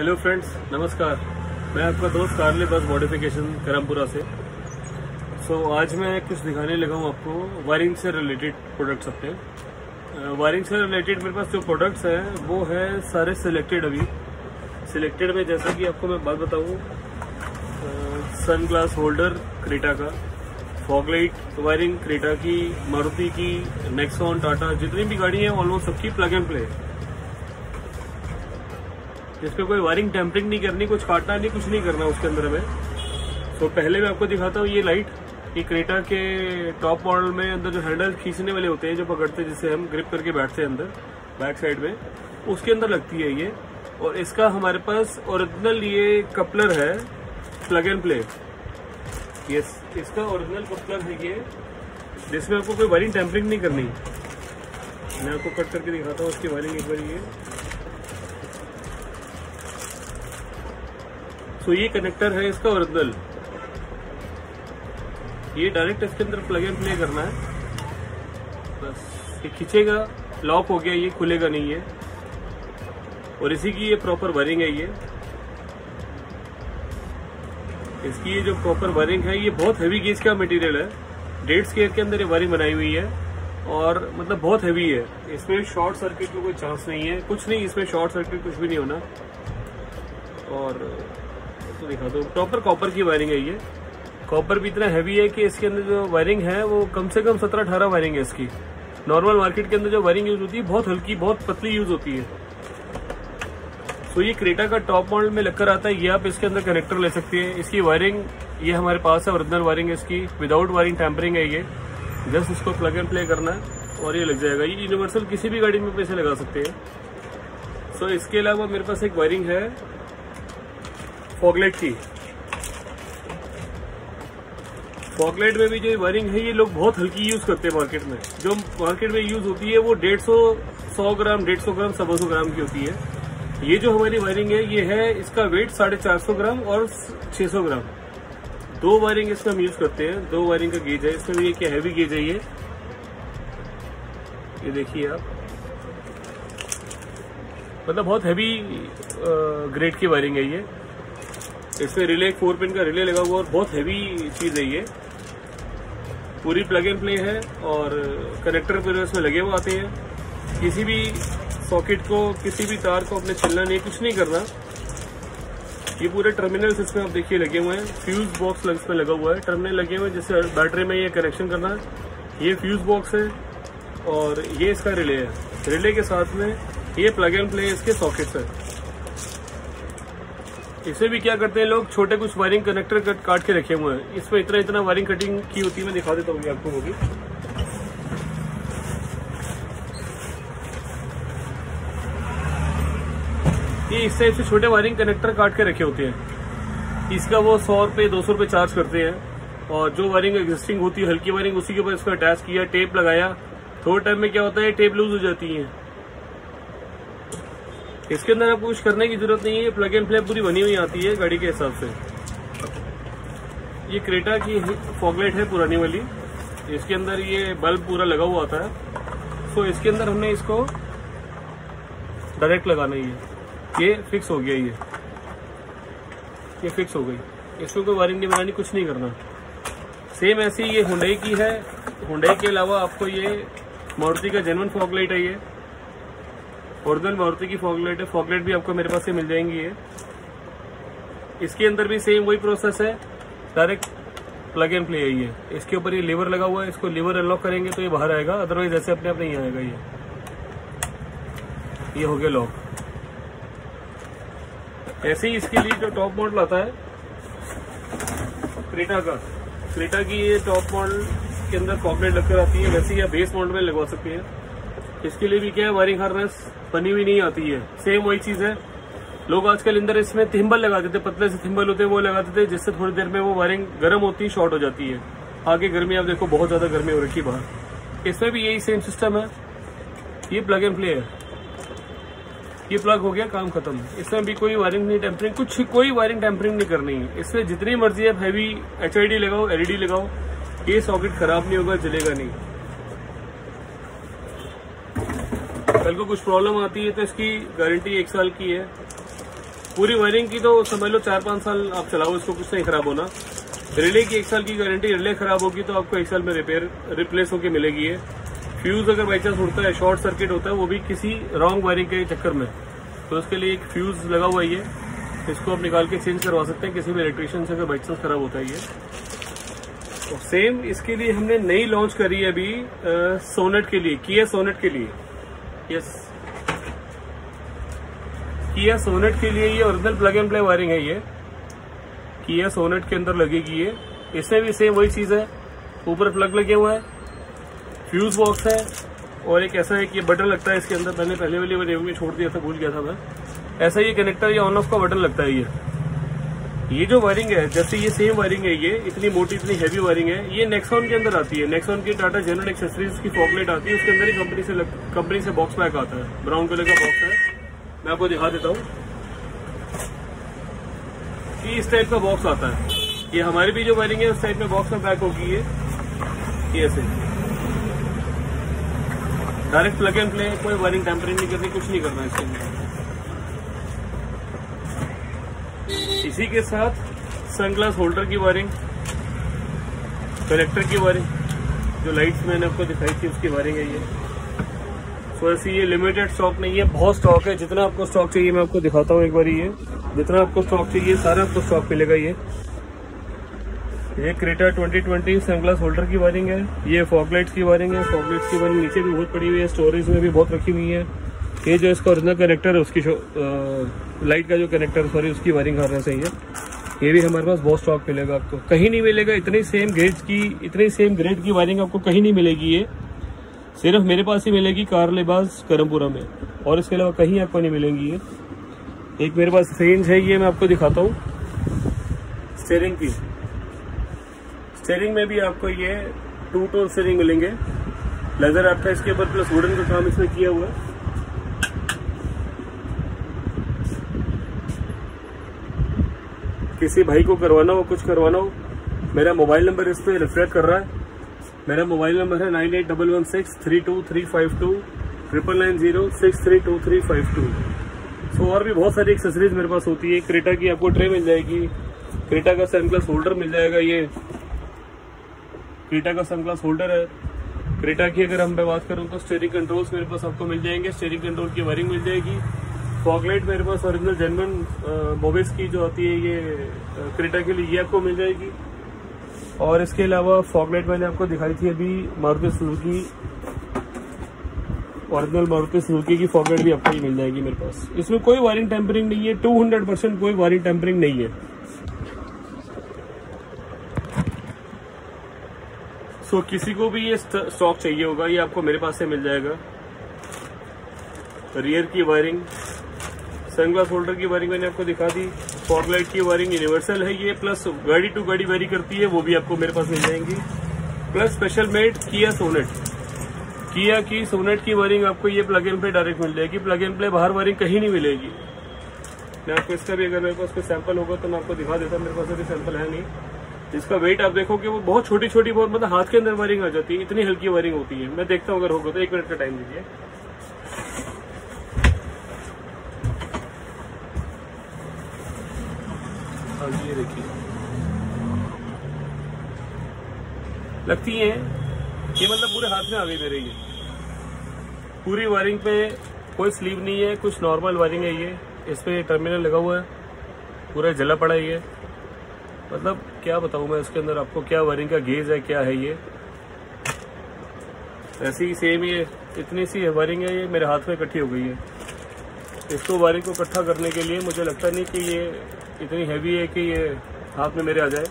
Hello friends नमस्कार। मैं आपका दोस्त कारले बस मॉडिफिकेशन करमपुरा से। सो so, आज मैं कुछ दिखाने लगा हूँ आपको वायरिंग से रिलेटेड प्रोडक्ट्स अपने। वायरिंग से रिलेटेड मेरे पास जो प्रोडक्ट्स हैं वो है सारे सिलेक्टेड अभी। सिलेक्टेड में जैसा कि आपको मैं बात बताऊँ सन ग्लास होल्डर क्रेटा का फॉगलाइट वायरिंग क्रेटा की मारुति की नेक्सॉन टाटा जितनी भी गाड़ी है ऑलमोस्ट सबकी प्लग एंड प्ले जिसपे कोई वायरिंग टेम्परिंग नहीं करनी, कुछ काटना नहीं, कुछ नहीं करना उसके अंदर में तो पहले मैं आपको दिखाता हूँ ये लाइट ये क्रेटा के टॉप मॉडल में अंदर जो हैंडल खींचने वाले होते हैं, जो पकड़ते हैं जिससे हम ग्रिप करके बैठते हैं अंदर बैक साइड में, उसके अंदर लगती है ये। और इसका हमारे पास ओरिजिनल ये कपलर है प्लग एंड प्ले ये इसका ओरिजिनल कपलर है ये, जिसमें आपको कोई वायरिंग टेम्परिंग नहीं करनी। मैं आपको कट करके दिखाता हूँ, उसकी वायरिंग एक बार ये। सो ये कनेक्टर है इसका ओरिजिनल ये डायरेक्ट इसके अंदर प्लग एंड प्ले करना है। बस, ये खींचेगा लॉक हो गया, ये खुलेगा नहीं है और इसी की ये प्रॉपर वायरिंग है ये। इसकी ये जो प्रॉपर वायरिंग है, ये बहुत हैवी गेज का मटेरियल है। डेढ़ स्केयर के अंदर ये वायरिंग बनाई हुई है। और मतलब बहुत हैवी है। इसमें शॉर्ट सर्किट का कोई चांस नहीं है। कुछ नहीं, इसमें शॉर्ट सर्किट कुछ भी नहीं होना। और तो दिखा दो। प्रॉपर कॉपर की वायरिंग है ये। कॉपर भी इतना हैवी है कि इसके अंदर जो वायरिंग है वो कम से कम सत्रह अठारह वायरिंग है इसकी। नॉर्मल मार्केट के अंदर जो वायरिंग यूज़ होती है बहुत हल्की बहुत पतली यूज़ होती है। तो ये क्रेटा का टॉप मॉडल में लगकर आता है ये आप इसके अंदर कनेक्टर ले सकते हैं। इसकी वायरिंग ये हमारे पास है ओरिजिनल वायरिंग है इसकी। विदाउट वायरिंग टेम्परिंग है ये। जस्ट इसको प्लग एंड प्ले करना है और ये लग जाएगा। ये यूनिवर्सल किसी भी गाड़ी में पैसे लगा सकते हैं। सो so, इसके अलावा मेरे पास एक वायरिंग है फॉगलेट की। फॉगलेट में भी जो वायरिंग है, ये लोग बहुत हल्की यूज़ करते हैं मार्केट में। जो मार्केट में यूज़ होती है, वो डेढ़ सौ सौ ग्राम, डेढ़ सौ ग्राम, सवा सौ ग्राम की होती है। ये जो हमारी वायरिंग है, ये है इसका वेट साढ़े चार सौ ग्राम और छह सौ ग्राम। दो वायरिंग इसमें हम यूज़ करते हैं। दो वायरिंग का गेज है। इसमें ये क्या हैवी गेज है ये। ये देखिए आप। मतलब बहुत हैवी ग्रेड की वायरिंग है ये। इसमें रिले फोर पिन का रिले लगा हुआ और बहुत हैवी चीज़ है ये। पूरी प्लग एंड प्ले है और कनेक्टर फिर इसमें लगे हुए आते हैं। किसी भी सॉकेट को, किसी भी तार को अपने चलना नहीं, कुछ नहीं करना। ये पूरे टर्मिनल्स इसमें आप देखिए लगे हुए हैं। फ्यूज बॉक्स लग इसमें लगा हुआ है। टर्मिनल लगे हुए हैं, जिससे बैटरी में ये कनेक्शन करना है। ये फ्यूज बॉक्स है और ये इसका रिले है। रिले के साथ में ये प्लग एंड प्ले इसके सॉकेट्स है। इसे भी क्या करते हैं लोग? छोटे कुछ वायरिंग कनेक्टर कट काट के रखे हुए हैं। इसमें इतना इतना वायरिंग कटिंग की होती है, मैं दिखा देता हूँ आपको होगी ये इस टाइप से छोटे वायरिंग कनेक्टर काट के रखे होते हैं। इसका वो सौ रुपए, दो सौ रुपए चार्ज करते हैं। और जो वायरिंग एग्जिस्टिंग होती है, हल्की वायरिंग उसी के ऊपर इसको अटैच किया टेप लगाया। थोड़े टाइम में क्या होता है टेप लूज हो जाती है। इसके अंदर आपको कुछ करने की ज़रूरत नहीं है प्लग एंड प्ले पूरी बनी हुई आती है गाड़ी के हिसाब से। ये क्रेटा की फॉगलेट है पुरानी वाली। इसके अंदर ये बल्ब पूरा लगा हुआ आता है। सो इसके अंदर हमने इसको डायरेक्ट लगाना ही है ये फिक्स हो गया ये। ये फिक्स हो गई। इसमें कोई वायरिंग नहीं बनानी कुछ नहीं करना। सेम ऐसी ये हुडई की है। हुडई के अलावा आपको ये मारुति का जेनवन फॉगलाइट है ये। ओरिजिनल मारुति की फॉगलेट है। फॉगलेट भी आपको मेरे पास से मिल जाएँगी ये। इसके अंदर भी सेम वही प्रोसेस है। डायरेक्ट प्लग एंड प्ले है ये। इसके ऊपर ये लीवर लगा हुआ है। इसको लीवर अनलॉक करेंगे तो ये बाहर आएगा। अदरवाइज़ ऐसे अपने आप नहीं आएगा ये। ये हो गया लॉक ऐसे ही इसके लिए जो टॉप मॉडल आता है क्रेटा का। क्रेटा की ये टॉप मॉडल के अंदर कॉपलेट लगकर आती है। वैसे ही आप बेस मॉडल में लगवा सकते हैं। इसके लिए भी क्या है वायरिंग हार्नेस बनी हुई नहीं आती है। सेम वही चीज़ है। लोग आजकल इंदर इसमें थिम्बल लगाते थे पतले से थिम्बल होते वो लगाते थे जिससे थोड़ी देर में वो वायरिंग गर्म होती है शॉर्ट हो जाती है। आगे गर्मी, आप देखो, बहुत ज़्यादा गर्मी हो रखी बाहर। इसमें भी यही सेम सिस्टम है। ये प्लग एंड प्ले है। ये प्लग हो गया, काम खत्म। इसमें भी कोई वायरिंग नहीं टेम्परिंग कुछ कोई वायरिंग टेम्परिंग नहीं करनी। है इसमें जितनी मर्ज़ी आप हैवी एच लगाओ एलईडी लगाओ, ये सॉकेट खराब नहीं होगा, जलेगा नहीं। कल को कुछ प्रॉब्लम आती है तो इसकी गारंटी एक साल की है। पूरी वायरिंग की तो समझ लो चार पाँच साल आप चलाओ, इसको कुछ नहीं खराब होना। रिले की एक साल की गारंटी रिले खराब होगी तो आपको एक साल में रिपेयर रिप्लेस होकर मिलेगी है फ्यूज अगर बाई चांस उड़ता है शॉर्ट सर्किट होता है, वो भी किसी रॉन्ग वायरिंग के चक्कर में। तो उसके लिए एक फ्यूज लगा हुआ ही है। इसको आप निकाल के चेंज करवा सकते हैं, किसी भी इलेक्ट्रिशियन से अगर बाई चांस खराब होता ही है तो सेम इसके लिए हमने नई लॉन्च करी है अभी सोनेट के लिए किया सोनेट के लिए। यस किया सोनेट के लिए ये original plug and play wiring है ये. किया सोनेट के अंदर लगेगी ये. इसमें भी सेम वही चीज़ है. ऊपर प्लग लगे हुआ है. फ्यूज बॉक्स है. और एक ऐसा है कि बटन लगता है इसके अंदर. मैंने पहले वाली में छोड़ दिया था, भूल गया था मैं. ऐसा ये कनेक्टर या ऑन ऑफ़ का बटन लगता है ये. ये जो वायरिंग है, जैसे ये सेम वायरिंग है, ये इतनी मोटी, इतनी हैवी वायरिंग है, ये नेक्सॉन के अंदर आती है। नेक्सॉन की टाटा जनरल एक्सेसरीज की फॉकलेट आती है, उसके अंदर ही कंपनी से कंपनी से बॉक्स पैक आता है। ब्राउन कलर का बॉक्स है। मैं आपको दिखा देता हूँ। कि इस टाइप का बॉक्स आता है। ये हमारी भी जो वायरिंग है, उस टाइप में बॉक्स में पैक होगी ये। ऐसे। डायरेक्ट प्लग एंड प्ले कोई वायरिंग टेम्परिंग नहीं करनी, कुछ नहीं करना इसके अंदर। इसी के साथ सनग्लास होल्डर की वायरिंग कलेक्टर की वायरिंग जो लाइट्स मैंने आपको दिखाई थी उसकी वायरिंग है ये। सो ऐसी ये लिमिटेड स्टॉक नहीं है, बहुत स्टॉक है, जितना आपको स्टॉक चाहिए मैं आपको दिखाता हूँ एक बार ये। जितना आपको स्टॉक चाहिए, सारा आपको स्टॉक मिलेगा ये। ये क्रेटा 2020 सनग्लास होल्डर की वायरिंग है, ये फॉकलाइट्स की वायरिंग है फॉकलाइट्स की वायरिंग नीचे भी बहुत पड़ी हुई है स्टोरेज में भी बहुत रखी हुई है। ये जो इसका ओरिजिनल कनेक्टर है उसकी आ, लाइट का जो कनेक्टर सॉरी उसकी वायरिंग करना चाहिए। ये भी हमारे पास बहुत स्टॉक मिलेगा आपको। कहीं नहीं मिलेगा इतनी सेम ग्रेड की इतनी सेम ग्रेड की वायरिंग आपको कहीं नहीं मिलेगी ये। सिर्फ़ मेरे पास ही मिलेगी कार लिबास करमपुरा में। और इसके अलावा कहीं आपको नहीं मिलेंगी ये। एक मेरे पास रेंज है ये मैं आपको दिखाता हूँ। स्टेयरिंग की। स्टेयरिंग में भी आपको ये टू टोन स्टेयरिंग मिलेंगे। लेजर आपका इसके ऊपर प्लस वुडन का काम इसमें किया हुआ है। किसी भाई को करवाना हो, कुछ करवाना हो, मेरा मोबाइल नंबर इस पर रिफ्लेक्ट कर रहा है। मेरा मोबाइल नंबर है nine eight double one six three two three five two triple nine zero six three two three five two so और भी बहुत सारी एक्सेसरीज मेरे पास होती है। क्रेटा की आपको ट्रे मिल जाएगी। क्रेटा का सनग्लास होल्डर मिल जाएगा ये। क्रेटा का सनग्लास होल्डर है। क्रेटा की अगर हम बात करूँ तो स्टेरिंग कंट्रोल्स मेरे पास आपको मिल जाएँगे। स्टेरिंग कंट्रोल की वायरिंग मिल जाएगी। फॉकलाइट मेरे पास ओरिजिनल जेनवन मोबिस की जो आती है ये क्रेटा के लिए ये आपको मिल जाएगी। और इसके अलावा फॉकलाइट मैंने आपको दिखाई थी अभी Maruti Suzuki. Original Maruti Suzuki की फॉकलाइट भी आपको मिल जाएगी मेरे पास। इसमें कोई वायरिंग टेम्परिंग नहीं है 200 परसेंट कोई वायरिंग टेम्परिंग नहीं है। सो so, किसी को भी ये स्टॉक चाहिए होगा ये आपको मेरे पास से मिल जाएगा। रियर की वायरिंग सनग्लास होल्डर की वायरिंग मैंने आपको दिखा दी। फॉगलाइट की वायरिंग यूनिवर्सल है ये प्लस गाड़ी टू गाड़ी वेरी करती है, वो भी आपको मेरे पास मिल जाएँगी। Plus special made Kia Sonet Kia की सोनेट की वायरिंग आपको ये प्लग इन पे डायरेक्ट मिल जाएगी। प्लग इन प्ले बाहर वायरिंग कहीं नहीं मिलेगी। मैं आपको इसका भी अगर मेरे पास कोई सैंपल होगा तो मैं आपको दिखा देता मेरे पास अभी सैंपल है नहीं। जिसका वेट आप देखोगे, वो बहुत छोटी छोटी बहुत मतलब हाथ के अंदर वायरिंग आ जाती है, इतनी हल्की वायरिंग होती है। मैं देखता हूँ अगर होगा तो एक मिनट का टाइम दीजिए। हाँ ये देखिए। लगती है, ये मतलब पूरे हाथ में आ गई मेरे ये। पूरी वायरिंग पे कोई स्लीव नहीं है, कुछ नॉर्मल वायरिंग है ये। इस पे टर्मिनल लगा हुआ है, पूरा जला पड़ा ये। मतलब क्या बताऊँ मैं इसके अंदर आपको, क्या वायरिंग का गेज है, क्या है ये? ऐसी ही सेम ये, इतनी सी वायरिंग है ये, मेरे हाथ में इकट्ठी हो गई है। इसको वायरिंग को इकट्ठा करने के लिए मुझे लगता नहीं कि ये इतनी हैवी है कि ये हाथ में मेरे आ जाए।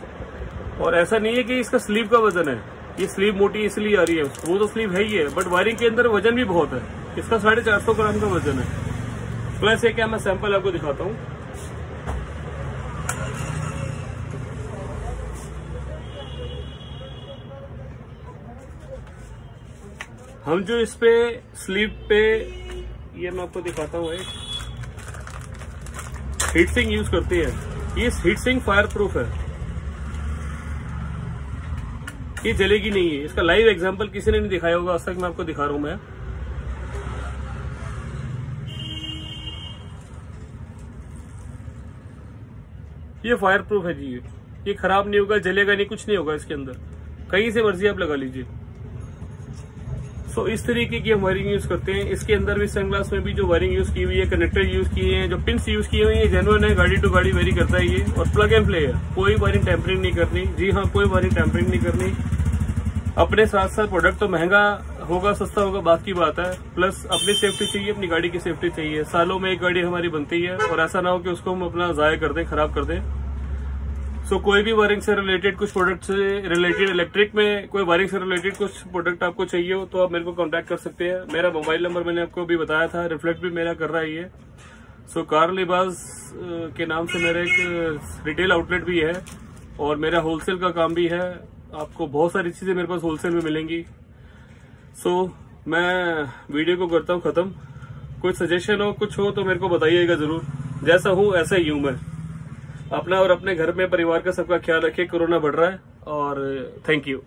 और ऐसा नहीं है कि इसका स्लीव का वज़न है। ये स्लीव मोटी इसलिए आ रही है। वो तो स्लीव है ही है बट वायरिंग के अंदर वज़न भी बहुत है। इसका साढ़े चार सौ ग्राम का वज़न है। प्लस एक मैं सैंपल आपको दिखाता हूँ। हम जो इस पे स्लीव पे, ये मैं आपको दिखाता हूँ एक। हीट सिंग यूज़ करती है। ये हीट सिंग फायर प्रूफ है। ये जलेगी नहीं है। इसका लाइव एग्जांपल किसी ने नहीं दिखाया होगा, आज तक मैं आपको दिखा रहा हूँ मैं। ये फायर प्रूफ है जी। ये खराब नहीं होगा, जलेगा नहीं, कुछ नहीं होगा इसके अंदर। कहीं से मर्ज़ी आप लगा लीजिए। सो इस तरीके की हम वायरिंग यूज़ करते हैं। इसके अंदर भी सनग्लास में भी जो वायरिंग यूज़ की हुई है कनेक्टर यूज़ किए हैं, जो पिंस यूज़ किए हुए हैं जेनुअन है, गाड़ी टू गाड़ी वेरी करता है ये। और प्लग एंड प्ले है। कोई वायरिंग टेम्परिंग नहीं करनी। जी हाँ कोई वायरिंग टेम्परिंग नहीं करनी। अपने साथ साथ प्रोडक्ट तो महँगा होगा, सस्ता होगा, बात की बात है। प्लस अपनी सेफ्टी चाहिए, अपनी गाड़ी की सेफ्टी चाहिए। सालों में एक गाड़ी हमारी बनती है, और ऐसा ना हो कि उसको हम अपना जाया कर दें, खराब कर दें। सो so, कोई भी वायरिंग से रिलेटेड कुछ प्रोडक्ट से रिलेटेड इलेक्ट्रिक में कोई वायरिंग से रिलेटेड कुछ प्रोडक्ट आपको चाहिए हो तो आप मेरे को कांटेक्ट कर सकते हैं। मेरा मोबाइल नंबर मैंने आपको भी बताया था रिफ्लेक्ट भी मेरा कर रहा है ये सो कार लिबास के नाम से मेरा एक रिटेल आउटलेट भी है और मेरा होलसेल का काम भी है। आपको बहुत सारी चीज़ें मेरे पास होलसेल में मिलेंगी। सो so, मैं वीडियो को करता हूँ खत्म। कुछ सजेशन हो कुछ हो तो मेरे को बताइएगा ज़रूर। जैसा हूँ ऐसा ही हूँ मैं। अपना और अपने घर में परिवार का सबका ख्याल रखिए कोरोना बढ़ रहा है और थैंक यू